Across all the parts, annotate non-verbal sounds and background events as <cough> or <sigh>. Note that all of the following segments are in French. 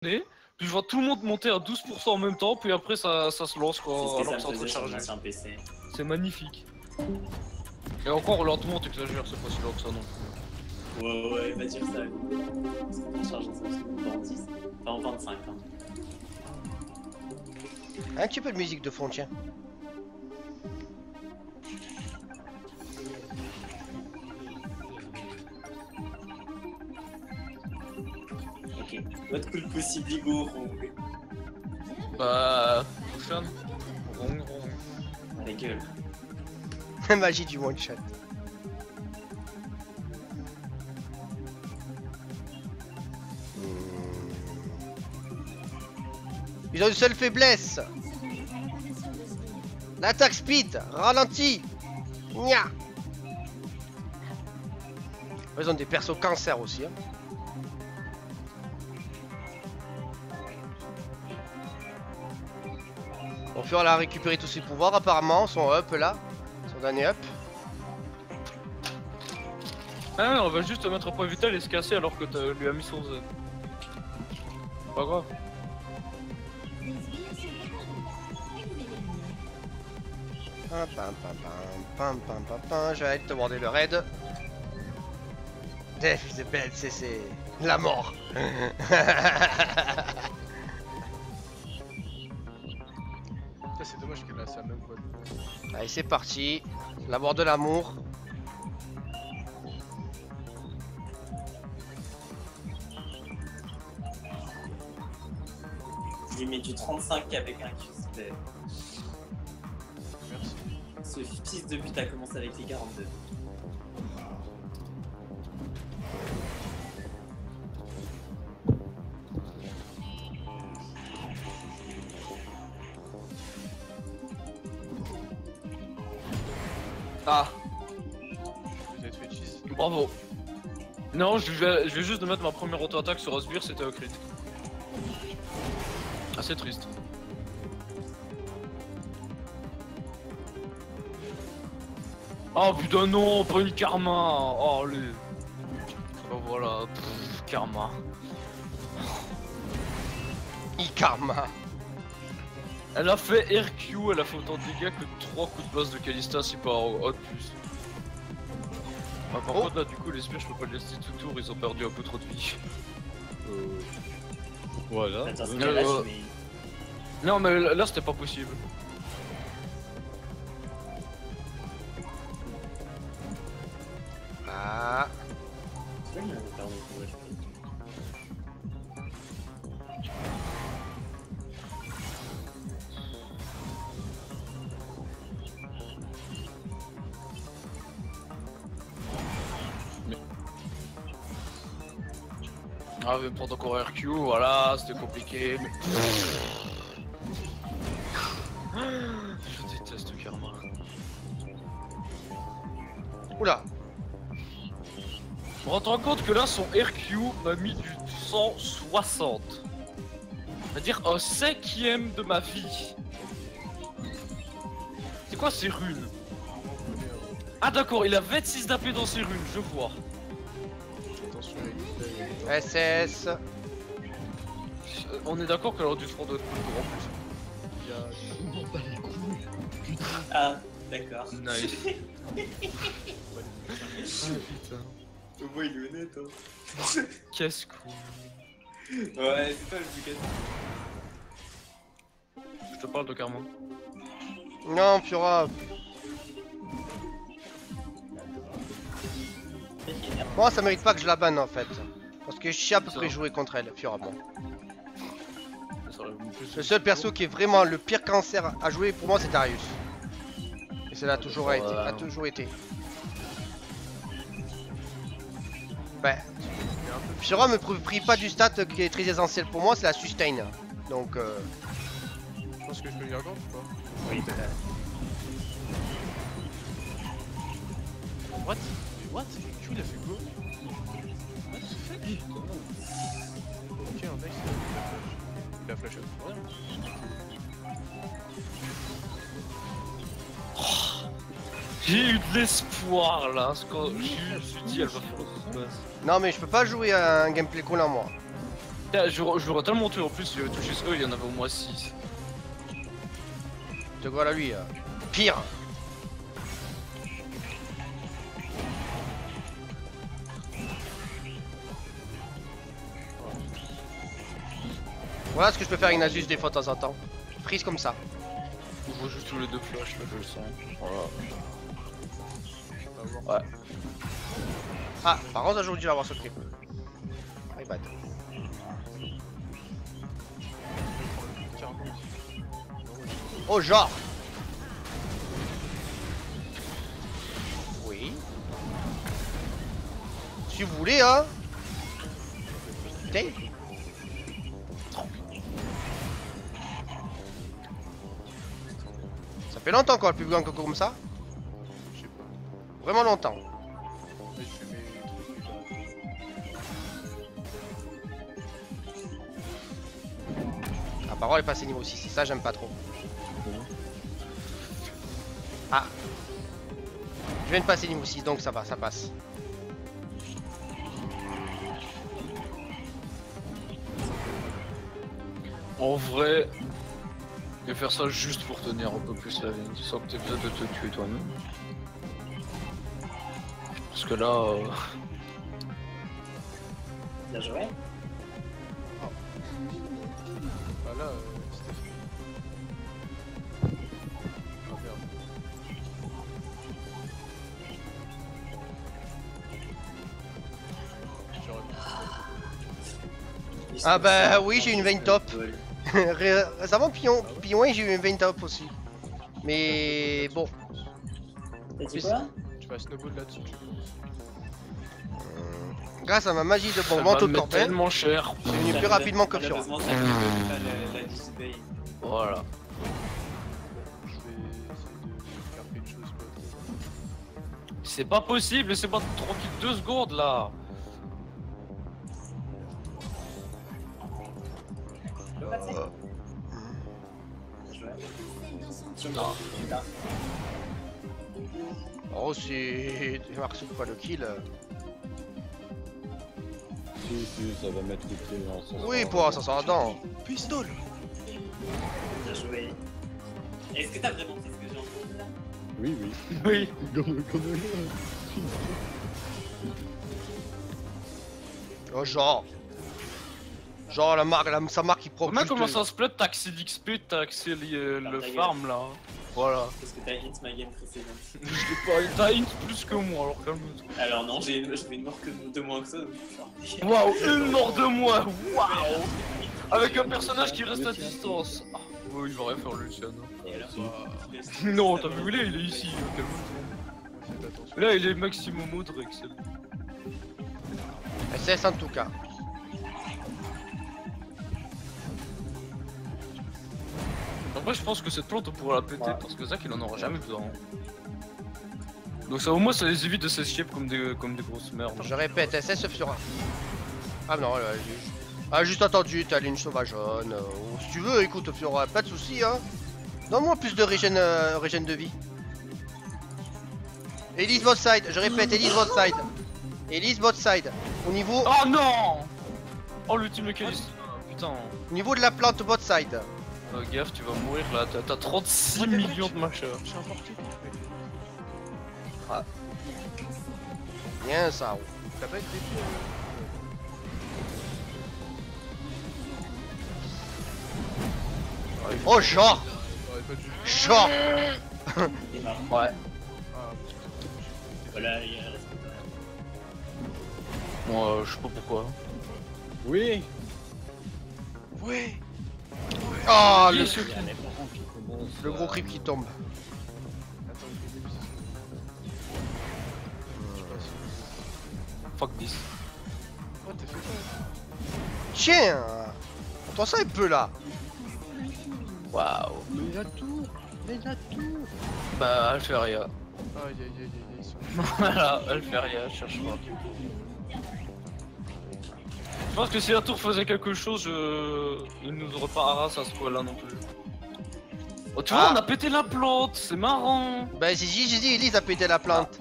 puis je vois tout le monde monter à 12% en même temps, puis après ça, ça se lance quoi, alors que c'est en train de charger. C'est magnifique. Et encore lentement, t'exagères, c'est pas si lent que ça non plus. Ouais, ouais, va dire ça. Charge en 5 secondes, pas en 10. Pas en 25. Hein. Un petit peu de musique de fond, tiens. Ok. Votre cool possible, Igor. Bah. Prochaine. Rong, rong. La gueule. Magie du one shot. Ils ont une seule faiblesse. L'attaque speed, ralenti. Nya. Ils ont des persos cancer aussi. hein. Fiora a récupéré tous ses pouvoirs apparemment, son up là, son dernier up. Ah, on va juste te mettre un point vital et se casser alors que tu lui as mis son Z. Pas grave. Pam, pam, pam, pam, pam, pam, pam, je vais aller te demander le raid. Death is the c'est la mort. <laughs> c'est dommage qu'elle a sa même voix. Allez, c'est parti. La mort de l'amour. Je lui mets du 35 avec un Q. c'était- Merci. Ce fils de pute a commencé avec les 42. Non, je vais, je vais juste mettre ma première auto-attaque sur Osbir, c'était un crit. C'est triste. Oh putain, non, pas une karma. Oh, allez. Oh, voilà, pff, karma. Ikarma. Elle a fait RQ, elle a fait autant de dégâts que 3 coups de base de Kalista, c'est pas hot plus. Ah, par Oh. contre, là, du coup, les spires, je peux pas les laisser tout tour, ils ont perdu un peu trop de vie. Euh... Voilà. Attends, Euh, euh, mais- Non, mais là, c'était pas possible. Je prendre encore RQ, voilà, c'était compliqué, mais... Je déteste Karma. Oula. Vous rendez compte que là, son RQ m'a mis du 160. C'est-à-dire un cinquième de ma vie. C'est quoi ces runes? Ah d'accord, il a 26 d'AP dans ses runes, je vois. SS. On est d'accord qu'elle aurait dû se rendre compte en plus. il y a- Je m'en bats les couilles. Ah, d'accord. Nice. <laughs> Au moins, il est honnête, hein. Qu'est-ce que... Ouais, c'est pas le plus casse. Je te parle de Karma. Non, Fiora. Moi, ça mérite pas que je la banne en fait. Parce que je sais à peu près jouer contre elle, plus Le seul perso qui est vraiment le pire cancer à jouer pour moi, c'est Darius. Et ça l'a toujours été. A toujours été. Ouais. Fiora me prie pas du stat qui est très essentiel pour moi, c'est la sustain. Donc, euh, Je pense que je peux lui encore ou pas Oui. What? What? Il a fait quoi Ok, un nice. Il a flash. J'ai eu de l'espoir là, parce que je me suis dit elle va faire non mais je peux pas jouer à un gameplay collant moi. Putain, je l'aurais tellement tué en plus, j'avais touché ce il y en avait au moins 6. Te voilà lui. euh. Pire. Voilà ce que je peux faire avec Nasus des fois de temps en temps. Prise comme ça. On voit juste tous les deux flash là, je le sens. Voilà. Ah, par contre, j'aurais dû l'avoir ce trip. My bad. Oh, genre Oui. Si vous voulez, hein Putain. Fait longtemps qu'on a plus un coco comme ça Je sais pas. Vraiment longtemps. Mais mes trucs. La parole est passée niveau 6, et ça j'aime pas trop. Ah Je viens de passer niveau 6 donc ça va, ça passe. En vrai, je vais faire ça juste pour tenir un peu plus la vie, sans que t'aies besoin de te tuer toi-même. Parce que là, euh, Bien joué. Bah là, euh. Ah merde. Pu. Ah bah oui, j'ai une veine top. <laughs> Ré- Récemment, Pion, Pion, j'ai eu une veine top aussi. Mais bon, T'as dit quoi Tu vas snowball là-dessus, je pense. grâce à ma magie de bon manteau de Corbin, tellement cher. c'est venu plus rapidement que Fiora. Disney. Voilà. Je vais essayer de faire quelque chose d'autre. C'est pas possible, c'est pas tranquille deux secondes là. Là. Oh, c'est. Marc pas le kill. Si, si, ça va mettre les pieds dans son Oui, pour ça sort dedans. Pistol Bien joué. Est-ce que t'as vraiment fait ce que j'ai entendu là? Oui, oui. Oui. <laughs> Oh, genre. Genre, la marque, la, sa marque. Comment comment ça se plaît T'as accès l'XP, t'as accès euh, le ta farm là. Voilà. Parce que t'as hit ma game précédente. <laughs> Je l'ai pas, t'as hint plus que moi alors calme-toi. Alors non, j'ai une, une mort que de moins que ça. Waouh, une mort de moi Waouh <laughs> Avec un personnage qui reste à distance. Ah, oui, va rien faire Luciano. Alors Si. <laughs> Non, t'as vu où il est Il est ici. Là, il est maximum Audrey, c'est. SS en tout cas. Après, je pense que cette plante, on pourra la péter parce que Zach, il en aura jamais besoin. Donc, ça, au moins, ça les évite de s'escape comme des, comme des grosses merdes. Je répète, SS Fiora. Ah non, là, juste... Ah, juste attendu, t'as ligne sauvageonne. euh, si tu veux, écoute, Fiora, pas de soucis, hein. Donne-moi plus de régène, euh, régène de vie. Elise votre side, je répète, Elise votre side. Elise votre side. Au niveau, Oh non Oh, l'ultime mécanisme. Putain. au niveau de la plante bot side. Euh, gaffe, tu vas mourir là. T'as- T'as 36 Ouais, mais mec, millions de machins. Je suis importé. Bien ça. oh. T'as pas été défi Oh, genre, genre. <laughs> Il. Ouais. Ah, Voilà, il reste plus rien. Moi, euh, je sais pas pourquoi. Oui Ouais Oh, le, qui le gros creep qui tombe. Si- Fuck this. Oh, t'as fait quoi Tiens Entends ça un peu là. Waouh. Mais la tour Mais la tour Bah, Alferia. Aïe aïe aïe aïe, ils sont. voilà, Alferia, cherche pas. Je pense que si la tour faisait quelque chose, je... il nous aurait pas harassé à ce point-là non plus. Oh, tu vois, Ah. on a pété la plante, c'est marrant. Bah, si j'ai j'ai dit, Elise a pété la plante.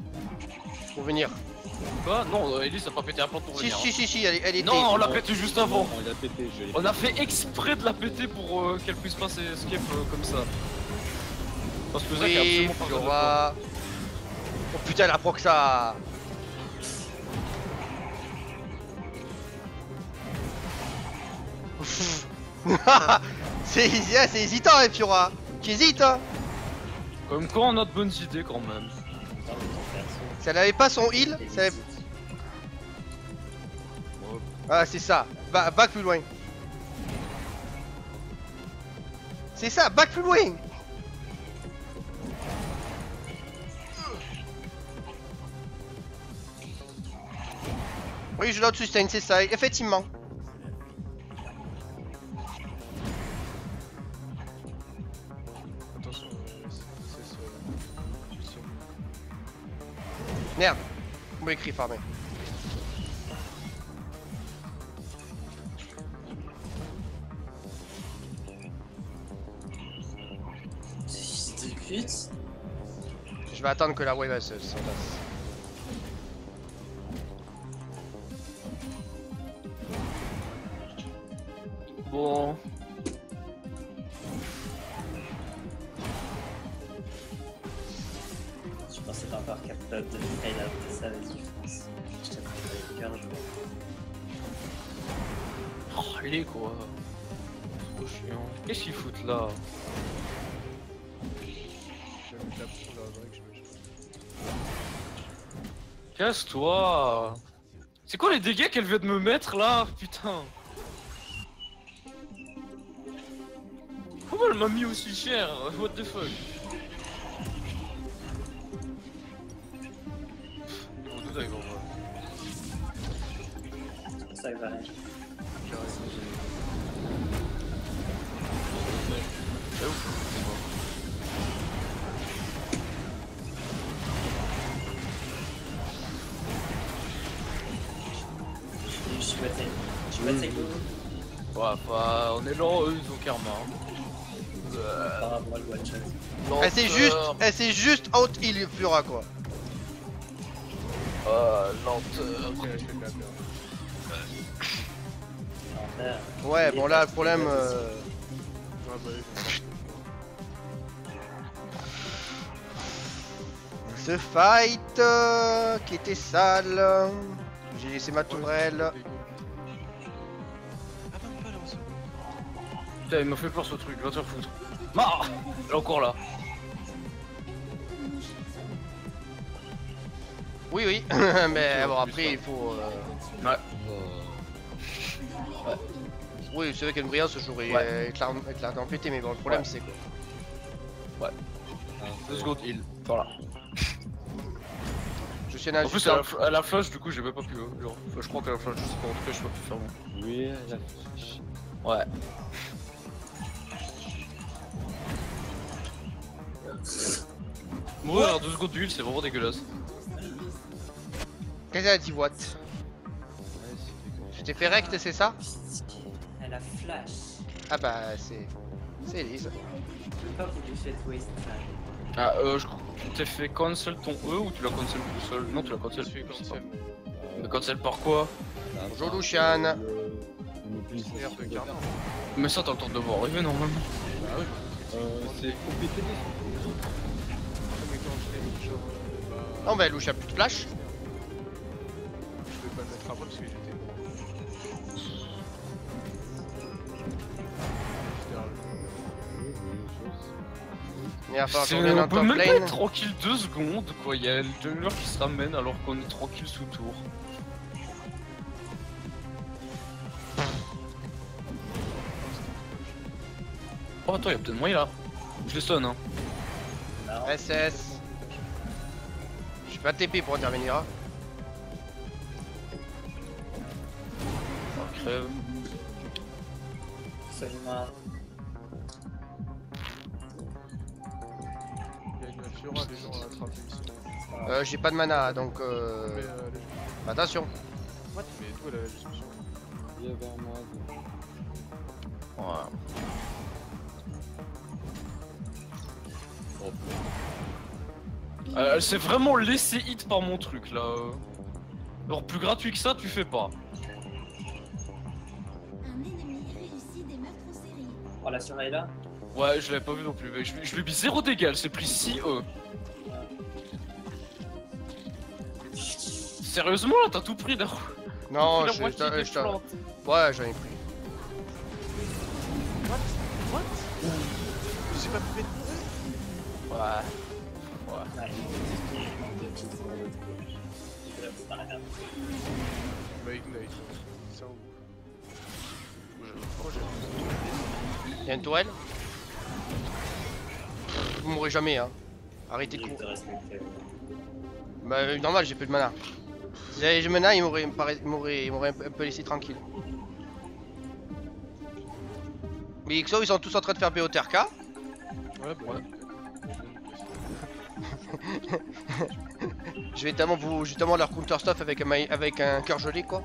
Pour venir. Quoi? Non, euh, Elise a pas pété un plante pour Si, venir. si, si, si, elle, elle était. Non, on l'a pété juste avant. On l'a pété, je l'ai On a fait exprès de la péter pour euh, qu'elle puisse passer escape euh, comme ça. Parce que Zach a Oui, absolument pas. Oh putain, elle a proc ça. <laughs> c'est ah, c'est hésitant, hein, Fiora. Tu hésites, hein. Comme quoi on a de bonnes idées quand même. Parle de ton perso. Si elle avait pas son heal, ça avait-. Ah, c'est ça. Va, back plus loin. C'est ça, back plus loin. Oui, je note sustain, c'est ça, effectivement. De pute. Je vais attendre que la wave se se passe. Dégâts qu'elle vient de me mettre là Putain. Pourquoi elle m'a mis aussi cher What the fuck? On doute avec moi. C'est pour ça que Ouais, bah, on est là, eux ils ont karma. hein. Euh, au one shot. Elle s'est lenteur. juste, elle s'est juste out heal Fiora quoi. Euh, lenteur. Ouais, Il bon là le problème. il euh, bah, vais Ce fight euh, qui était sale. J'ai laissé ma tourelle. Putain, il m'a fait peur ce truc, va te faire foutre. Ah Elle est encore là. Oui, oui, <laughs> mais <laughs> bon, après il faut. euh, Ouais. Oui, c'est vrai qu'une brillance ce jour est Ouais. clairement clairement pété, mais bon, le problème Ouais. c'est quoi Deux secondes heal. Voilà. <laughs> Je suis un En plus, elle ajustant. a, elle a flash, du coup, j'ai même pas pu. euh, Genre, je crois qu'elle a flash, je sais pas, en tout cas, je sais pas pu faire bon. Oui, elle a flash. Ouais. Mourir à 2 secondes d'huile, c'est vraiment dégueulasse. Qu'est-ce qu'elle a dit what. Je t'ai fait rect, c'est ça Elle a flash. Ah bah c'est. C'est Elise. Je veux pas vous lui faites waste ça. Ah, euh, je crois que tu t'es fait cancel ton E ou tu l'as cancel tout seul Non, tu l'as cancel. Sais cancel. Mais cancel par quoi Bonjour, Lucian. Karma. Mais ça, t'as le temps de voir arriver normalement. Euh, c'est complété. Non, bah Lucia, plus de flash. Je vais pas le mettre à moi parce que j'étais. Il va falloir qu'on On peut même pas être tranquille 2 secondes quoi, il y a le jungler qui se ramène alors qu'on est tranquille sous tour. Oh attends, il y a peut-être moyen là. Je les stun hein. SS. Je pas TP pour intervenir. hein. Oh, crève. À attraper ici. Euh, j'ai pas de mana donc Mais euh... euh, les attention. Mais d'où elle a la discussion Viens vers moi. Ouais. Oh, Euh, elle s'est vraiment laissé hit par mon truc là. euh. Alors plus gratuit que ça, tu fais pas. Un ennemi réussit des meurtres en série. Oh, la surveille là Ouais, je l'avais pas vu non plus, mais je, je lui ai mis 0 dégâts, c'est pris 6 E. Sérieusement là, t'as tout pris d'un Non, la je, plantes. Ouais, j'en ai pris. What? What? Je sais pas Ouais. Bah ignite. Ça. Oh, j'ai... Y'a une tourelle Vous mourrez jamais, hein. Arrêtez de Il courir. Bah, euh, normal, j'ai plus de mana. Si j'avais du mana, il m'aurait il il il un peu laissé tranquille. Mais XO, ils sont tous en train de faire BOTRK. Ouais, bah. Ouais. Je vais tellement vous, justement leur counter stuff avec un, cœur gelé, quoi.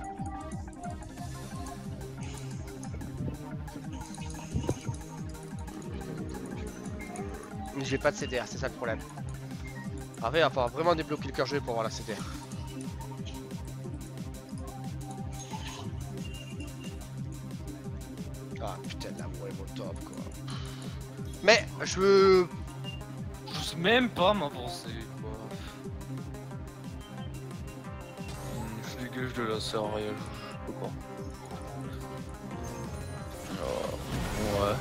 Mais j'ai pas de CDR, c'est ça le problème. Après, il va falloir vraiment débloquer le cœur gelé pour avoir la CDR. Ah putain, la voix est au top quoi. Mais je veux. J'ose même pas m'avancer quoi. Je dégage de la serre, je, je peux pas. Ah, ouais.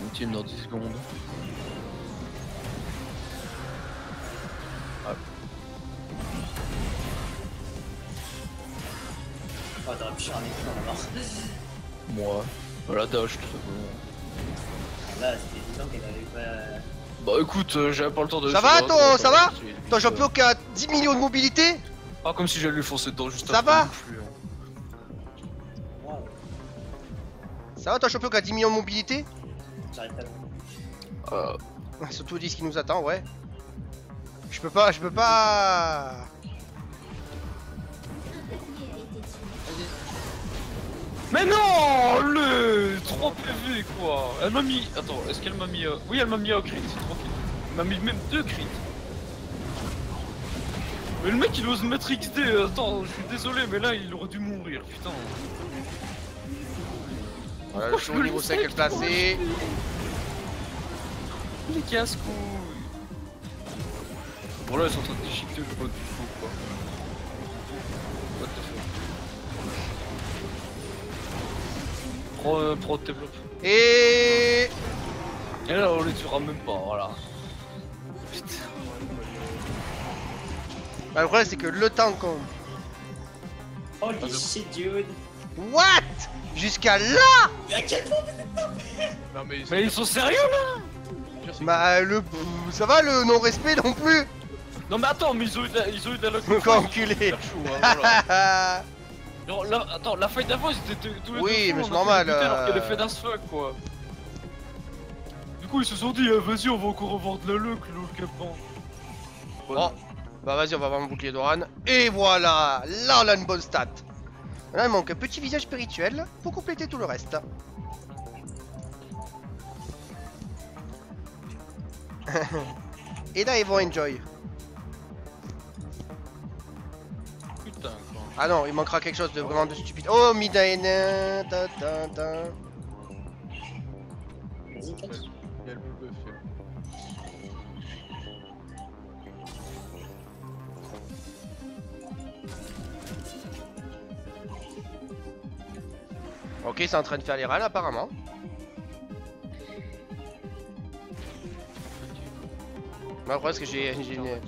Une team dans 10 secondes. Oh, t'aurais pu faire un écran alors. Moi. Voilà, dash tout simplement. Là, c'était évident qu'elle avait pas. Bah écoute, euh, j'avais pas le temps de. Ça va, ton- quoi, ça va c'est- Attends, j'ai un peu qui a 10 millions de mobilité Ah, comme si j'allais lui foncer dedans juste Ça va non plus, hein. Waouh, Ça va, toi, champion qui a 10 millions de mobilité j'arrive pas. Euh, Surtout 10 qui nous attend, ouais. Je peux pas, je peux pas. Mais non Le 3 PV quoi Elle m'a mis... Attends, est-ce qu'elle m'a mis... euh, Oui, elle m'a mis un crit, tranquille. Elle m'a mis même deux crits. Mais le mec il ose mettre XD, attends, je suis désolé, mais là il aurait dû mourir, putain. Voilà, le show niveau le 5 sais, est placé. Les casse-couilles Bon là ils sont en train de déchiqueter le code Pro, euh, pro développe. Et. Et là on les tuera même pas, voilà. Putain. Bah, le problème, c'est que le temps qu'on. Holy Ah, shit, dude! What? Jusqu'à là? Mais à quel point Non, mais. Mais ils sont sérieux là? Bah, le. Ça va, le non-respect non plus? Non mais attends, mais ils ont eu de la, ils ont eu de la <laughs> enculé <laughs> Genre, là, attends, la fight d'avant ils étaient tous- les Oui, deux mais c'est normal, Alors euh. qu'elle est fait as fuck quoi. Du coup ils se sont dit, eh, vas-y on va encore avoir de la luck, lol capant. Oh. Bah, vas-y, on va voir mon bouclier d'Oran. Et voilà Là, on a une bonne stat. Là, il manque un petit visage spirituel pour compléter tout le reste. <laughs> Et là, ils vont enjoy. Ah non, il manquera quelque chose de vraiment de stupide. Oh, Midaina ta, ta, ta. Le. Ok, c'est en train de faire les râles apparemment. Bah, après, parce que j'ai j'ai une...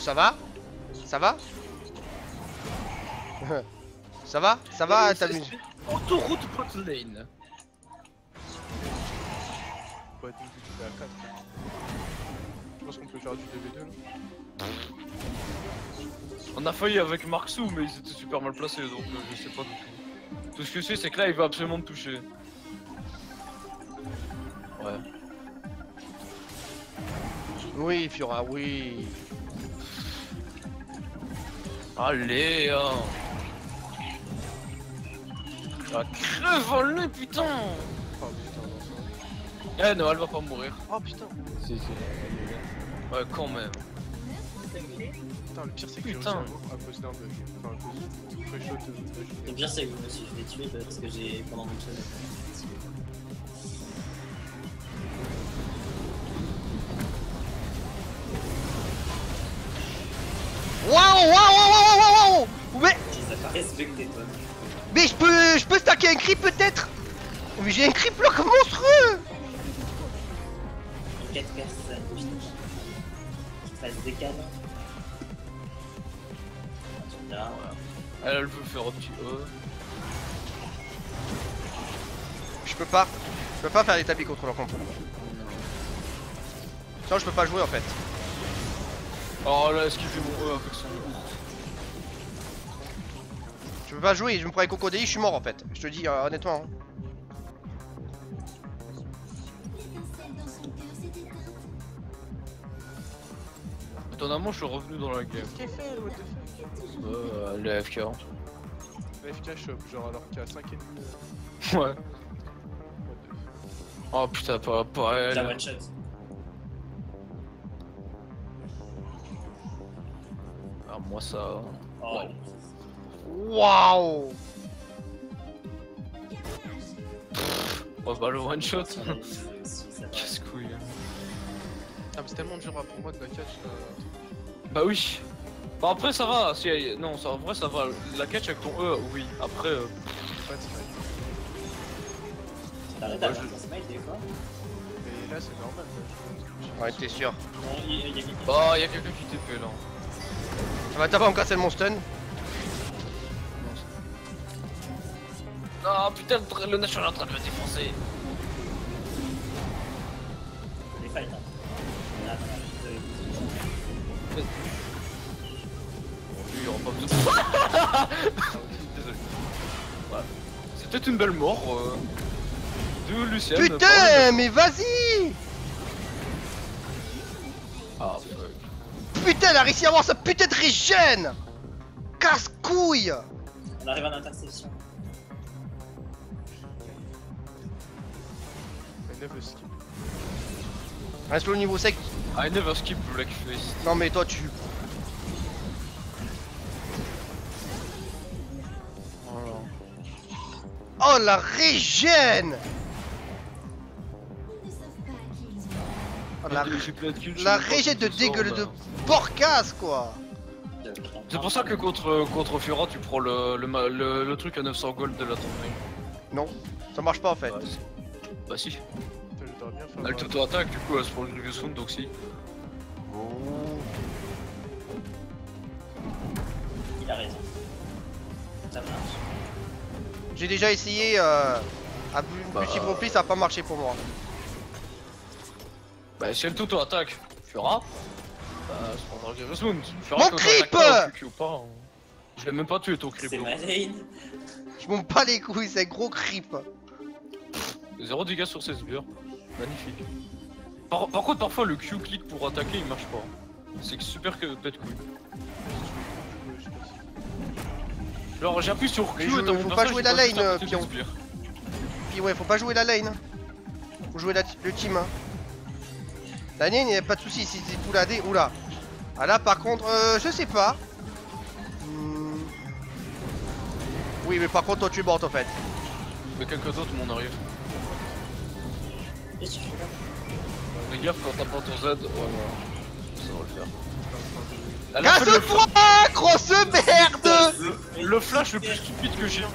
ça va? Ça va? Ça va? Ça va, t'as vu Autoroute bot lane. Ouais, donc tu fais à 4. Je pense qu'on peut faire du DB2 là. On a failli avec Marksou mais ils étaient super mal placés donc euh, je sais pas du tout. Tout ce que je sais c'est que là il va absolument me toucher. Ouais. Oui, Fiora, oui. Allez hein. Ah nez putain Oh putain, non, ça. Eh non, elle va pas mourir. Oh putain Si, si. elle est là. Ouais, quand même. Putain, le pire c'est que j'ai à mort à cause d'un bug. Enfin, à cause du pré-shot de de- Le pire, c'est que je me suis fait tuer parce que j'ai pendant mon challenge. Waouh, waouh, waouh Mais, je peux, je peux stacker un creep peut-être Mais j'ai un creep block monstrueux En 4 personnes. Qui des ouais. Veut faire un petit E. Je peux pas, je peux pas faire des tapis contre leur contrôle. Sinon je peux pas jouer en fait. Oh là, est-ce qu'il fait mon E avec son. Je peux pas jouer, je me prends un crocodile, je suis mort en fait. Je te dis euh, honnêtement. hein. Étonnamment, je suis revenu dans la game. Qu'est-ce qu'il fait, what the fuck Euh, les FK. FK shop, genre alors qu'il y a 5 ennemis. Ouais. The fuck Oh putain, pas, pas elle. La one shot. Ah, moi ça. Oh, Ouais. Waouh Oh bah le one shot. va. <laughs> Casse-couille. Ah, mais c'est tellement dur pour moi de la catch là. Bah oui. Bah après ça va, si non, ça, en vrai ça va. La catch avec ton E, oui. Après, euh, Pas. T'arrêtes Ouais, d'avoir je- ton smile des fois Mais là c'est normal. Là. Ouais, t'es sûr. Oh y'a quelqu'un qui TP là. Ça va t'avoir me casser mon stun? Non putain, le Nation est en train de me défoncer. Les fights, hein. Lui, il aura pas besoin. <laughs> Désolé. Voilà. C'était une belle mort euh, de Lucien. Putain, mais vas-y Ah, fuck. Putain, elle a réussi à avoir sa putain de régène Casse-couille On arrive en interception. Never skip. Reste au niveau sec. I never skip Blackface. Non mais toi tu... Oh la régène Oh, la, la régène de dégueule de porcasse quoi C'est pour ça que contre, contre Fiora, tu prends le, le, le, le truc à 900 gold de la tournée. Non, ça marche pas en fait. Ouais, bah si. Je. Elle mal. t'auto-attaque, du coup, elle se prend le Grievous Wound, donc si. Il a raison. Ça marche. J'ai déjà essayé euh, à plus Bah. multiple reprises, ça a pas marché pour moi. Bah si elle t'auto-attaque, Fiora, bah elle se prendra le Grievous Wound. Mon creep pas, ou pas. hein. Je l'ai même pas tué ton creep. C'est donc. ma lane. Je m'en bats les couilles, c'est un gros creep. Zéro dégâts sur ses sbires. Magnifique. Par, par contre, parfois le Q-click pour attaquer il marche pas. C'est super que pète couille. Genre j'appuie sur Q et je- mon faut pas jouer la lane, Pion. Puis ouais, faut pas jouer la lane. hein. Faut jouer la- le team. Hein. La lane, y a pas de soucis, si c'est full AD, oula. Ah là par contre, euh, je sais pas. Hmm. Oui, mais par contre, toi tu es morte en fait. Mais quelqu'un d'autre m'en arrive. Et. Fais gaffe quand t'as pas ton Z, ouais. Ça va le faire. Le, Casse-toi, grosse merde le- flash le plus stupide que j'ai vu.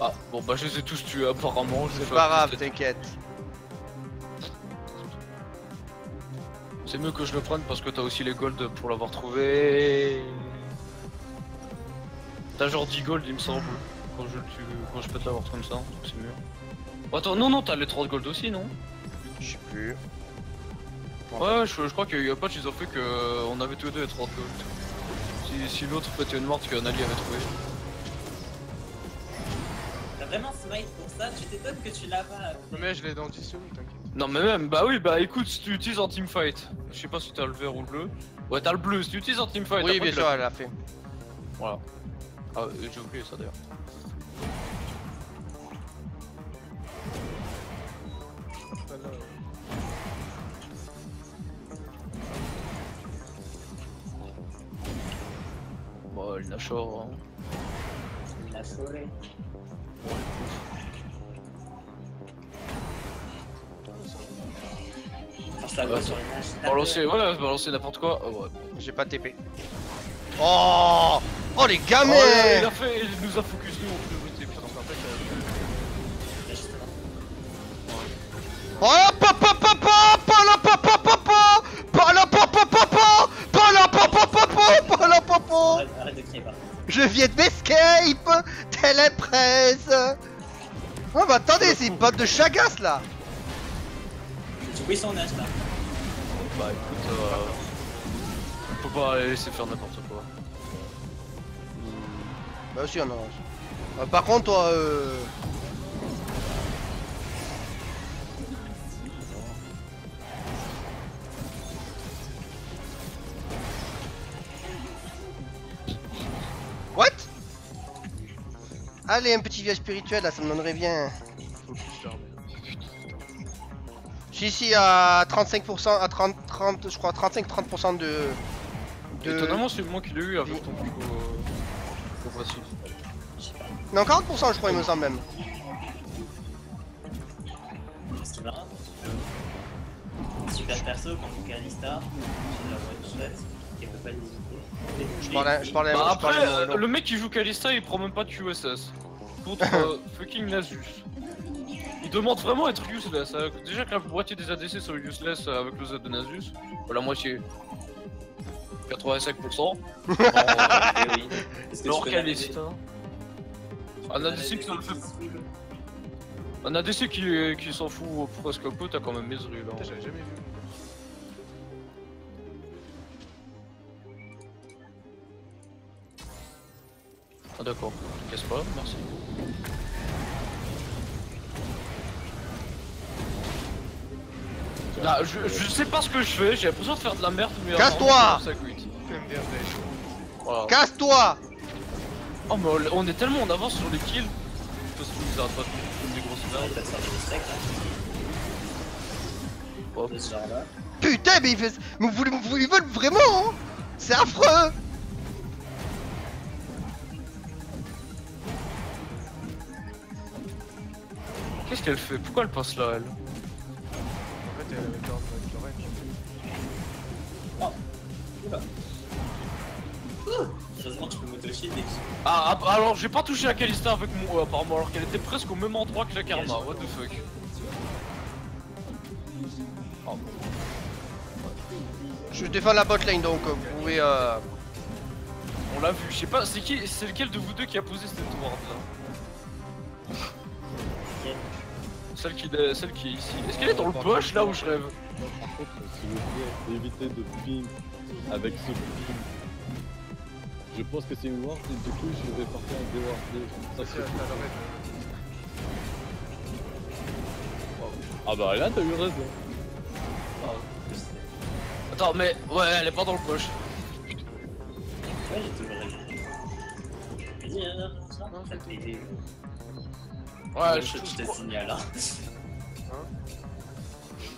Ah bon bah je les ai tous tués apparemment. je C'est pas grave, t'inquiète. C'est mieux que je le prenne parce que t'as aussi les golds pour l'avoir trouvé. T'as genre 10 gold il me semble. Quand je le tue, quand je peux te l'avoir comme ça, donc c'est mieux. Oh, attends, non, non, t'as les 30 gold aussi, non Je sais plus. Ouais, je, je crois qu'il y a pas, ils ont fait que euh, on avait tous les deux les 30 gold. Si, si l'autre pétait une morte qu'un allié avait trouvé. T'as vraiment smite pour ça Tu t'étonnes que tu l'as pas. Mais je l'ai dans 10 secondes, t'inquiète. Non, mais même, bah oui, bah écoute, si tu utilises en teamfight, je sais pas si t'as le vert ou le bleu. Ouais, t'as le bleu, si tu utilises en teamfight, Oui, bien sûr, elle l'a fait. Voilà. Ah, euh, j'ai oublié ça d'ailleurs. Grosse sur une hache. Balancer, voilà, balancer n'importe quoi. Oh, ouais. J'ai pas TP. Oh Oh les Oh, gamins il, a fait, il nous a focus nous en priorité, putain. Justement. Oh pa pa pa Arrête, arrête de crier par contre. Je viens de m'escape Télépresse Oh bah attendez, c'est une pote de chagasse là Tu vois son âge là. Bah écoute, euh... on peut pas laisser faire n'importe quoi. Bah si, on a... Euh, par contre, toi, euh... Allez, un petit viage spirituel là, ça me donnerait bien. Plus suis ici à 35%, à 30, 30 je crois 35-30% de... de... Étonnamment, c'est moi qui l'ai eu avec ton. Euh... sais pas. Non, 40% je crois, il me semble même. Super perso, quand on Kalista, j'ai la pas. Je parlais, je parlais, Bah je après, euh, le mec qui joue Kalista, il prend même pas de QSS. Contre <laughs> euh, fucking Nasus. Il demande vraiment à être useless. hein. Déjà que la moitié des ADC sont useless euh, avec le Z de Nasus. Bah, la moitié. 85%. Eh oui. Est-ce que Alors tu peux Kalista. Un ADC qui, fait... Un ADC qui, qui s'en fout presque un peu, t'as quand même Mesri là. J'avais jamais vu. Ah d'accord. Casse pas, merci. Là, je, je sais pas ce que je fais, j'ai l'impression de faire de la merde, mais... Casse-toi. Voilà. Casse-toi Oh mais on- est tellement en avance sur les kills Parce pas des grosses merdes. Putain, mais ils, fais- mais vous, vous, vous- ils veulent vraiment hein C'est affreux Qu'est-ce qu'elle fait Pourquoi elle passe là elle En fait, elle avait peur. Heureusement, peux m'auto-shield et Ah ah, alors j'ai pas touché à Kalista avec mon E apparemment alors qu'elle était presque au même endroit que la Karma, what the fuck Oh, Je défends la bot lane donc euh, vous pouvez... Euh... On l'a vu, je sais pas, c'est qui, c'est lequel de vous deux qui a posé cette ward là Celle qui, est- celle qui est ici. Est-ce qu'elle est dans le bush là où je rêve? Par contre, s'il vous plaît, évitez de ping avec ce. Je pense que c'est une ward et du coup je vais partir en déwardé. Ça. Ah bah là t'as eu raison. Attends mais ouais elle est pas dans le bush. Ouais, j'ai toujours raison. Mais dis, ça, ça te fait des- Ouais, je, je te signale. Hein.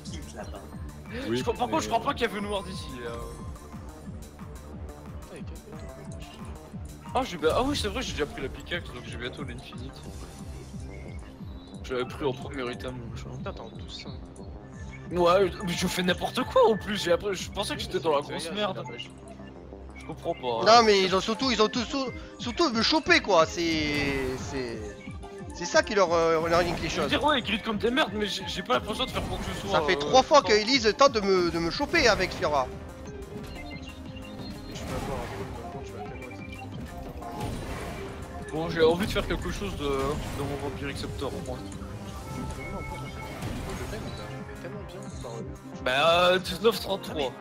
Quitte là-bas. Oui, Je mais- contre, je crois pas qu'il y avait une ward ici. euh. Ah, j'ai bien- ah oui, c'est vrai, j'ai déjà pris la pickaxe donc j'ai bientôt l'infinite. J'avais pris en premier item. Putain, t'es en 12 Ouais, mais je fais n'importe quoi en plus. j'ai appris- Je pensais que j'étais dans la grosse merde. Je comprends pas. Non mais ils ont surtout, ils ont tous, surtout me choper quoi, c'est... C'est... C'est ça qui leur, euh, leur les Je veux choses. dire, ouais, ils gritent comme des merdes, mais j'ai pas l'impression de faire quoi que ce soit. Ça fait euh, trois fois que sans- Elise tente de me, de me choper avec Fiora. Bon, j'ai envie de faire quelque chose de, de mon Vampiric Scepter au moins. Non. Bah, euh, 19-33. Oh,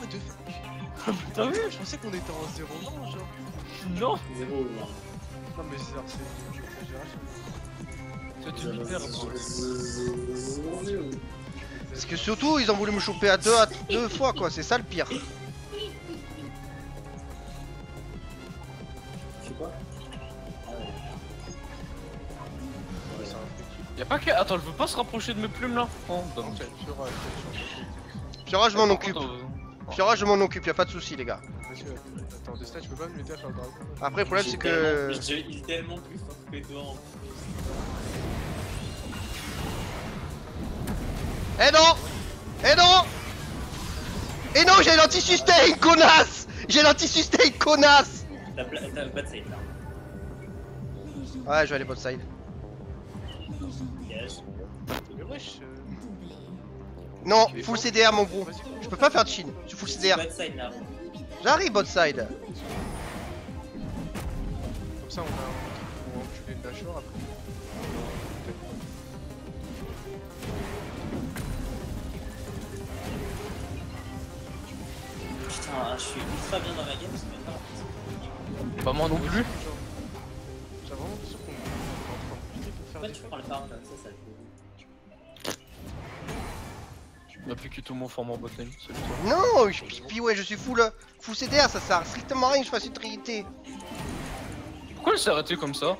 mais de fuck <laughs> T'as vu Je pensais qu'on était en 0 non, genre. Non, Zéro ou non Non, mais c'est c'est une exagération. c'est une. Parce que surtout ils ont voulu me choper à deux, à deux fois quoi, c'est ça le pire. Ah. Y'a pas qu'à. Attends, je veux pas se rapprocher de mes plumes là Oh. Fiora je m'en occupe. euh, Fiora je m'en occupe, y a pas de souci les gars. Ouais. Attends, Destin, tu peux pas me m'aider à faire le dragon Après, le problème, c'est que. Il est tellement plus fort que toi en plus. Eh non Eh non Eh non, j'ai l'anti-sustain, connasse J'ai l'anti-sustain, connasse T'as pla- t'as pas de save là. Ouais, je vais aller bot side. Mais wesh, euh, Non, full. CDR, mon gros. Je peux pas faire de Chine, je suis full CDR. De side là. J'arrive bot side. Comme ça, on a un qui vont enculer le Nashor après. Putain, je suis ultra bien dans ma game, c'est même pas. Bah moi non plus. J'ai vraiment l'impression qu'on est en train de buter pour faire Pourquoi des tu prends le comme ça, ça On a plus que tout mon format botlane, salut toi. Non, je, puis, ouais, je suis full, full CDR, ça sert strictement à rien que je fasse une trinité. Pourquoi elle s'est arrêtée comme ça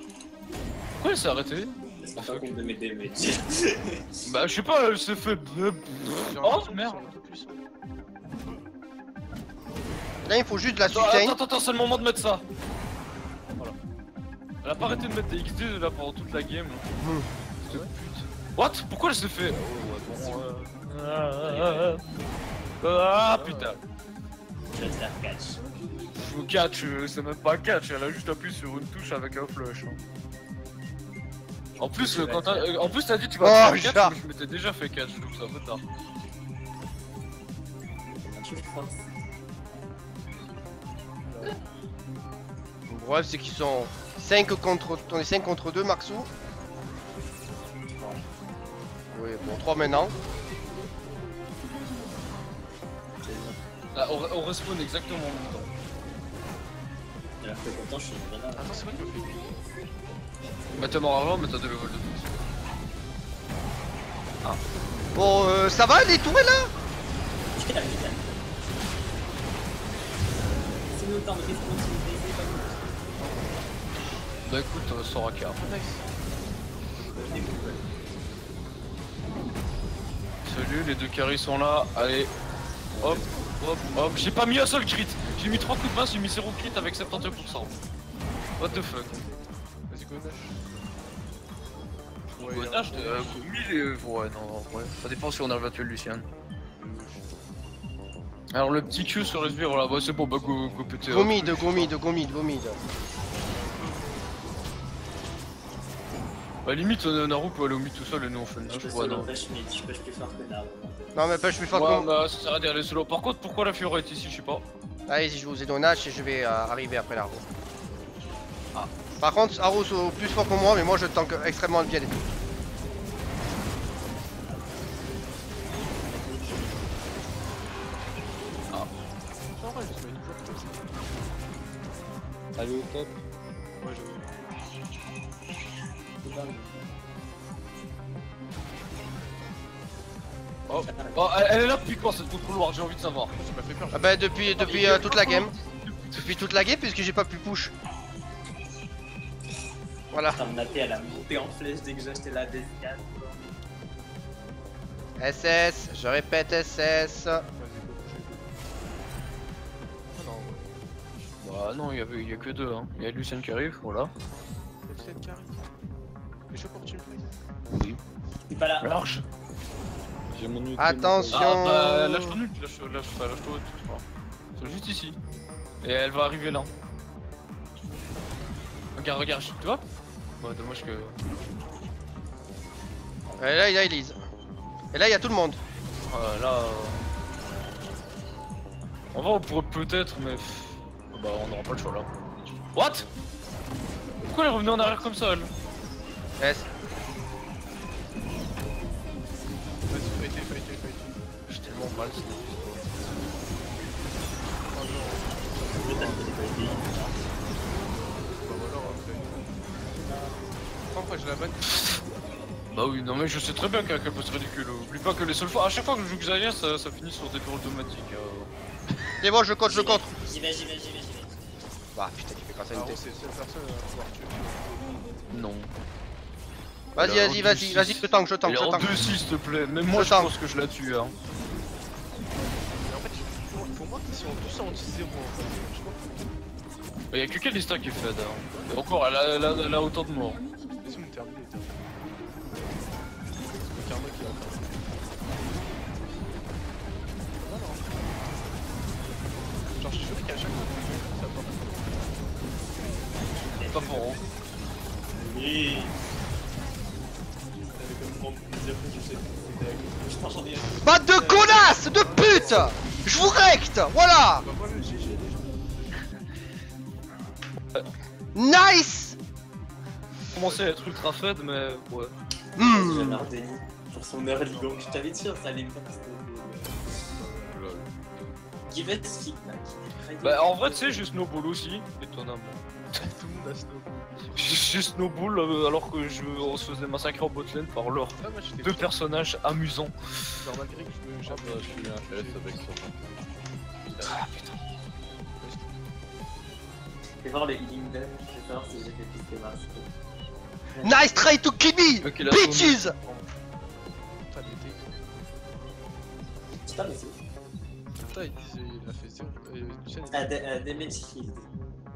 Pourquoi elle s'est arrêtée pas de mes. <laughs> Bah je sais pas, elle s'est fait... Oh l'impression merde. Là, il faut juste de la sustain. attends, attends, c'est le moment de mettre ça Voilà. Elle a pas arrêté de mettre des XD là pendant toute la game. Hmm. Cette pute. What? Pourquoi elle s'est fait Ah, ah, putain faire catch. Je vous catch, c'est même pas catch, elle a juste appuyé sur une touche avec un flush. hein. En plus, euh, quand t'as euh, en plus t'as dit tu Oh, vas te faire catch, mais je m'étais déjà fait catch, donc c'est un peu tard. Le problème, c'est qu'ils sont 5 contre. On est 5 contre 2, Marxou. Oui, bon, 3 maintenant. Là, on, on respawn exactement en même temps. Alors que pourtant, je suis une grenade. Attends, c'est quoi qui me fait Bah t'es mort avant, mais t'as deux levels de plus. Bon, euh, ça va les tourelles là? C'est nous le temps de respawn, s'il vous plaît, c'est pas nous. Bah écoute, euh, Soraka. Salut, les deux carrés sont là, allez. Hop, hop. J'ai pas mis un seul crit. J'ai mis 3 coups de main, j'ai mis 0 crit avec 71%. What the fuck? Vas-y, go Nash. Ouais, te- euh, ouais, non, ouais. Ça dépend si on a le virtuel Lucien. Alors le petit Q sur SB, voilà, bah c'est bon, bah go, go péter. Go mid, go mid, Bah limite, euh, Naru peut aller au mid tout seul et nous on fait le Je non. rush, mais je plus fort que Naru. Non, mais pas, je vais faire Ouais, comme. bah ça sert à dire les solo. Par contre, pourquoi la Fiora est ici, je sais pas. Allez-y, je vous ai donné Nash et je vais euh, arriver après l'arbre. Ah. Par contre, Arrow est plus fort que moi, mais moi je tank extrêmement bien les ça. Allez au top? Ouais. Oh, oh elle, elle est là depuis quand cette couloir, j'ai envie de savoir. Ça m'a fait peur. Ah bah depuis, depuis euh, toute la game. Depuis toute la game puisque j'ai pas pu push. Voilà. De mater à la montée en flèche dès que j'ai acheté la Descan. SS, je répète SS. Ah. Bah non, il y, avait, il y a que deux, hein. Il y a Lucien qui arrive, voilà. Il y a pour teamfight. C'est pas là. Large. J'ai mon. Attention. Ah bah lâche ton ult, lâche, lâche, enfin, lâche ton ult, je crois. C'est juste ici. Et elle va arriver là. Regarde, regarde, tu vois? Ouais, dommage que... Et là, il y a Elise. Et là, il y a tout le monde. Ah, là... euh, En vrai, on pourrait peut-être, mais... Bah, on n'aura pas le choix là. What? Pourquoi elle est revenue en arrière comme ça, elle? S. Vas-y, fightez, fightez, fightez. J'ai tellement mal, c'est... Qualités. Bah voilà, après. Après, je la banne. Bah oui, non mais je sais très bien qu'elle peut se ridicule. Oublie pas que les seules fois... À chaque fois que je joue Xayah, ça, ça finit sur des tours automatiques. euh. C'est bon, je compte, je compte. J'y vais, j'y vais, j'y vais, j'y vais. Bah putain, qui fait grâce à Alors, une c'est la seule personne à pouvoir tuer. Non. Vas-y, vas-y, vas-y, vas-y, je tank, je tank, est je en tank. 2-6 s'il te plaît. Même moi Je pense que je la tue hein. Mais en fait, il faut, faut faut voir qu'ils sont tous en 10-0 en fait. Je sais pas. Il y a que Kalista qui fait hein. Et encore, elle a, elle a- autant de morts. C'est le karma qui. Genre, je suis sûr qu'à chaque fois que je joue, ça part. Pas pour hein. Oui. Bande de connasses De pute Je vous recte Voilà. Nice Commençait à être ultra fed, mais ouais. Hmm. Denis pour son early gang. Je t'avais dit, ça allait faire Lol. Give it là. Bah en vrai, tu sais, j'ai snowball aussi, étonnamment. Tout le monde a snowball. J'ai snowball euh, alors que je, on se faisait massacrer en botlane par leurs Ah, moi deux personnages amusants. Genre, malgré que je me Ah bah, je suis un S avec son Ah putain. Je vais voir le healing death. Je vais savoir si j'ai fait que masques. Nice try to kill me Ok, la Bitches Putain, mais c'est. Putain, il a fait 0. Euh, Ah, des euh, damage shield.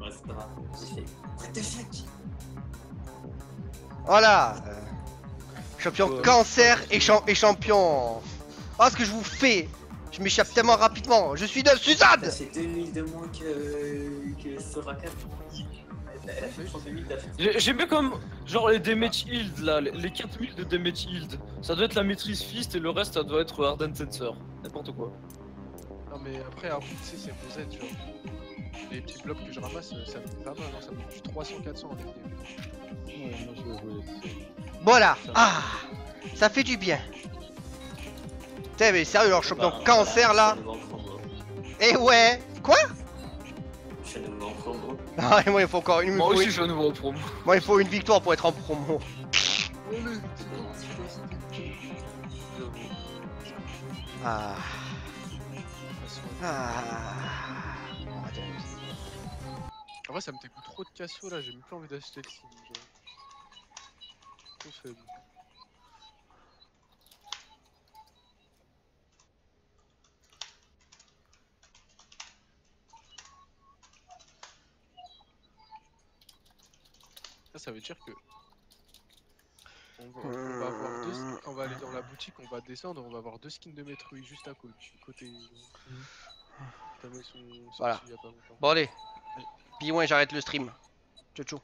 Ouais, c'est pas grave. J'ai fait. What the fuck Voilà euh, Champion Ouais. cancer et, cham- et champion Oh ce que je vous fais Je m'échappe tellement rapidement Je suis de Suzanne Ça fait 2000 de moins que. que Soraka. Elle a fait 2000 d'affaires. J'ai- J'aime bien comme genre les damage healed là, les- les 4000 de damage healed. Ça doit être la maîtrise fist et le reste ça doit être Ardent Sensor. N'importe quoi. Non mais après, après tu sais, c'est Rosette, genre. Les petits blocs que je ramasse, euh, ça me fait pas mal, hein, ça me fait du 300-400 en FD. Ouais, moi je vais jouer ici. Voilà Ah Ça fait du bien Putain mais sérieux leur champion Bah, cancer là. Eh ouais Quoi? Je suis à nouveau en promo. Ah et moi il faut encore une, Moi aussi je suis à nouveau en promo. moi, il faut une victoire pour être en promo Ah Ah. En vrai, ça me dégoûte trop de Cassio là, j'ai même plus envie d'acheter le genre. Trop faible. Ça, ça veut dire que. On va, on va avoir deux skins- quand on va aller dans la boutique, on va descendre, on va avoir deux skins de Metroid juste à côté. côté... Tellement ils sont sortis Voilà. il y a pas longtemps. Bon allez Puis ouais j'arrête le stream Ciao ciao.